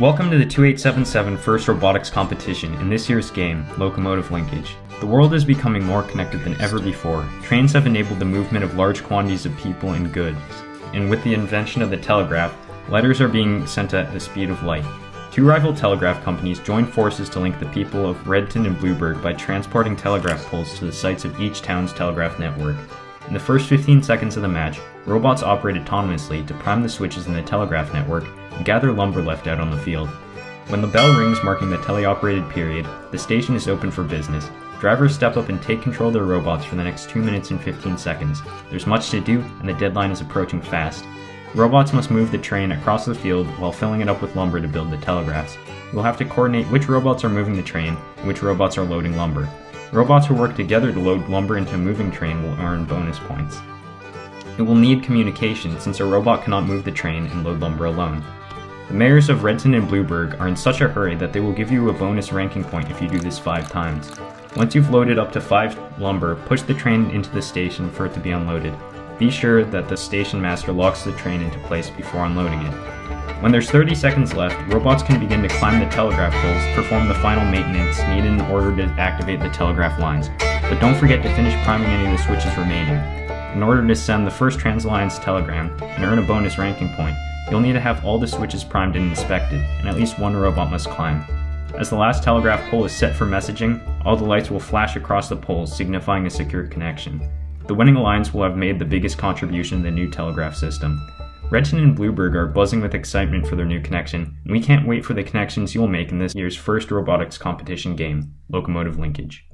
Welcome to the 2877 First Robotics Competition in this year's game, Locomotive Linkage. The world is becoming more connected than ever before. Trains have enabled the movement of large quantities of people and goods, and with the invention of the telegraph, letters are being sent at the speed of light. Two rival telegraph companies joined forces to link the people of Redton and Blueburg by transporting telegraph poles to the sites of each town's telegraph network. In the first 15 seconds of the match, robots operate autonomously to prime the switches in the telegraph network and gather lumber left out on the field. When the bell rings marking the teleoperated period, the station is open for business. Drivers step up and take control of their robots for the next 2 minutes and 15 seconds. There's much to do, and the deadline is approaching fast. Robots must move the train across the field while filling it up with lumber to build the telegraphs. You'll have to coordinate which robots are moving the train and which robots are loading lumber. Robots who work together to load lumber into a moving train will earn bonus points. It will need communication since a robot cannot move the train and load lumber alone. The mayors of Redton and Blueburg are in such a hurry that they will give you a bonus ranking point if you do this 5 times. Once you've loaded up to 5 lumber, push the train into the station for it to be unloaded. Be sure that the station master locks the train into place before unloading it. When there's 30 seconds left, robots can begin to climb the telegraph poles, perform the final maintenance needed in order to activate the telegraph lines. But don't forget to finish priming any of the switches remaining. In order to send the first TransAlliance telegram and earn a bonus ranking point, you'll need to have all the switches primed and inspected, and at least one robot must climb. As the last telegraph pole is set for messaging, all the lights will flash across the poles, signifying a secure connection. The winning alliance will have made the biggest contribution to the new telegraph system. Redton and Blueburg are buzzing with excitement for their new connection, and we can't wait for the connections you'll make in this year's first robotics competition game, Locomotive Linkage.